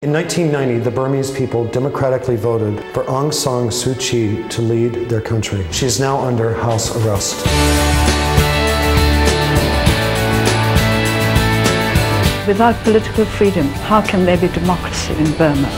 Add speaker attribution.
Speaker 1: In 1990, the Burmese people democratically voted for Aung San Suu Kyi to lead their country. She is now under house arrest.
Speaker 2: Without political freedom, how can there be democracy in Burma?